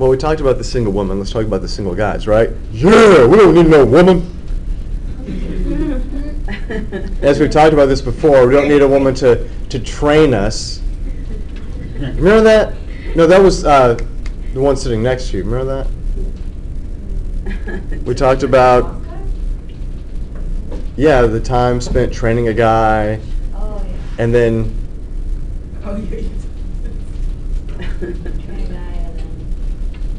Well, we talked about the single woman. Let's talk about the single guys, right? Yeah, we don't need no woman. As we've talked about this before, we don't need a woman to, to train us. Remember that? No, that was uh, the one sitting next to you. Remember that? We talked about, yeah, the time spent training a guy, Oh, yeah. and then, Oh, yeah.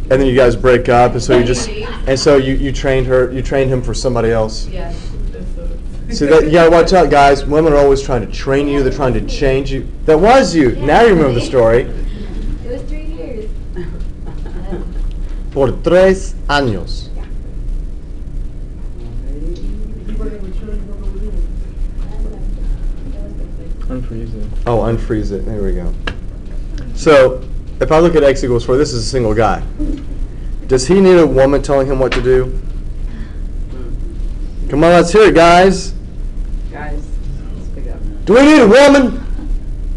you Train guy and then- you guys break up, and so you just, Maybe. and so you, you trained her, you trained him for somebody else. Yeah. So- See that you gotta watch out, guys. Women are always trying to train you. They're trying to change you. That was you. Now you remember the story. It was three years. Por tres años. You working with children, you working with them. Unfreeze it. Oh, unfreeze it. There we go. So, if I look at x equals four, this is a single guy. Does he need a woman telling him what to do? Come on, let's hear it, guys. Guys, speak up. Do we need a woman?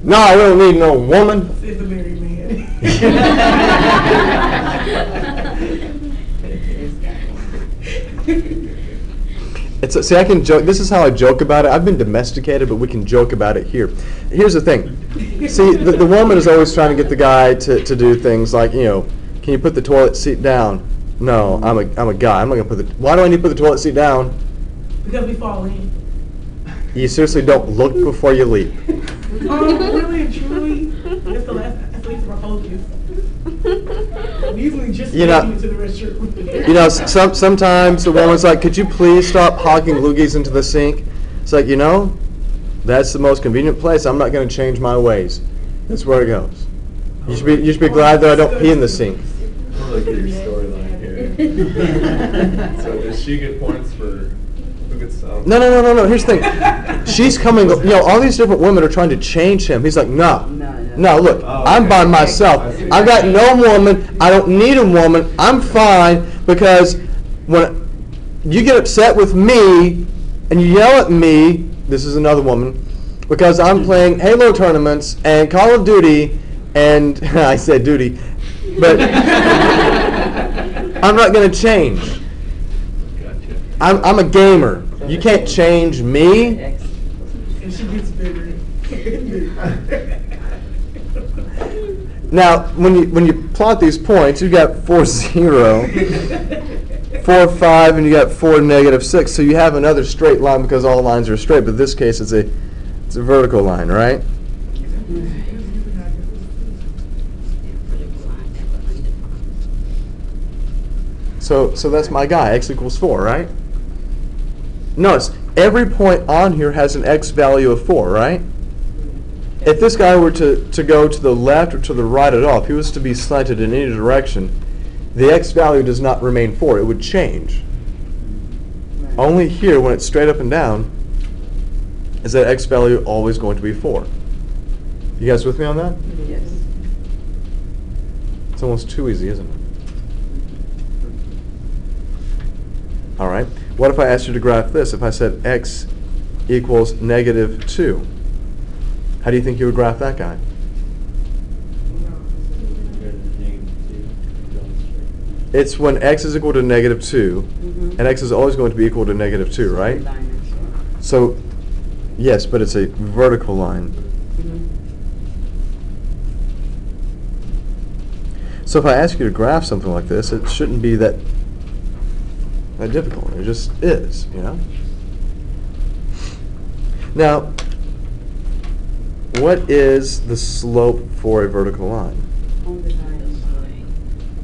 No, I don't need no woman. Says the married man. It's see, I can joke. This is how I joke about it. I've been domesticated, but we can joke about it here. Here's the thing. See, the, the woman is always trying to get the guy to, to do things like, you know, can you put the toilet seat down? No, I'm a I'm a guy. I'm not gonna put the. Why do I need to put the toilet seat down? Because we fall in. You seriously don't look before you leap. Oh, really and truly, that's the last, that's the least of our focus. We just You know- into the restroom. You know, some sometimes the woman's like, "Could you please stop hogging loogies into the sink?" It's like, you know, that's the most convenient place. I'm not going to change my ways. That's where it goes. You should be you should be glad that I don't pee in the sink. I like your storyline here. So does she get points for who gets out? No, no, no, no, no. Here's the thing. She's coming. You know, all these different women are trying to change him. He's like, no, No, no. no. Look, Oh, I'm okay. by myself. I see. I got no woman. I don't need a woman. I'm fine because when you get upset with me and you yell at me, this is another woman, because I'm playing Halo tournaments and Call of Duty, and I said duty, but I'm not going to change. Gotcha. I'm, I'm a gamer. You can't change me. X. And she gets bigger. Now, when you when you plot these points, you've got four zero, four five, and you got four negative six. So you have another straight line because all lines are straight. But in this case, it's a it's a vertical line, right? So so that's my guy. X equals four, right? Notice every point on here has an x value of four, right? If this guy were to, to go to the left or to the right at all, if he was to be slanted in any direction, the x value does not remain 4. It would change. Only here, when it's straight up and down, is that x value always going to be 4. You guys with me on that? Yes. It's almost too easy, isn't it? All right. What if I asked you to graph this? If I said x equals negative 2, how do you think you would graph that guy? It's when x is equal to negative 2, Mhm. and x is always going to be equal to negative 2, right? So, yes, but it's a vertical line. Mhm. So if I ask you to graph something like this, it shouldn't be that that difficult. It just is, you know. Now, what is the slope for a vertical line?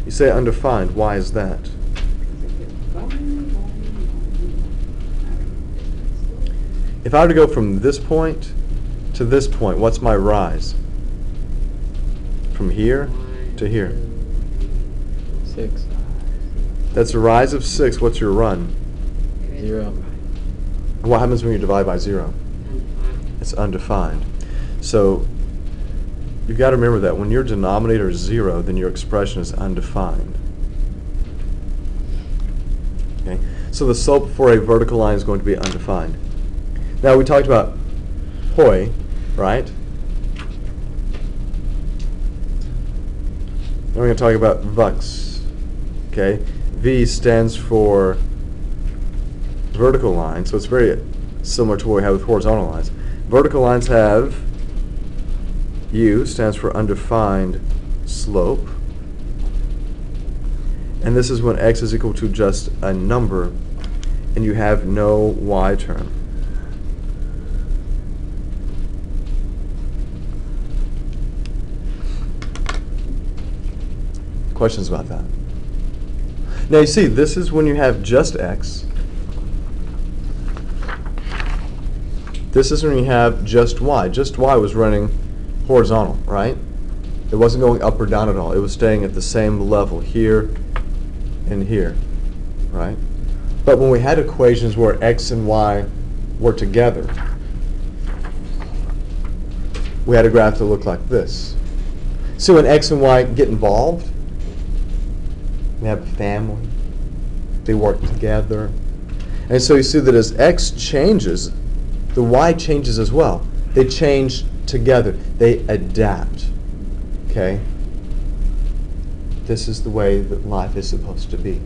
You say undefined. Why is that? If I were to go from this point to this point, what's my rise? From here to here. Six. That's a rise of six. What's your run? Zero. And What happens when you divide by zero? It's undefined. So you've got to remember that when your denominator is zero, then your expression is undefined. Okay? So the slope for a vertical line is going to be undefined. Now we talked about HOY, right? Then we're going to talk about VUX. Okay? V stands for vertical line, so it's very similar to what we have with horizontal lines. Vertical lines have U stands for undefined slope. And this is when x is equal to just a number and you have no y term. Questions about that? Now you see, this is when you have just x. This is when you have just y. Just y was running horizontal, right? It wasn't going up or down at all. It was staying at the same level here and here, right? But when we had equations where x and y were together, we had a graph that looked like this. So when x and y get involved, we have a family. They work together. And so you see that as x changes, the y changes as well. They change together. They adapt. Okay? This is the way that life is supposed to be.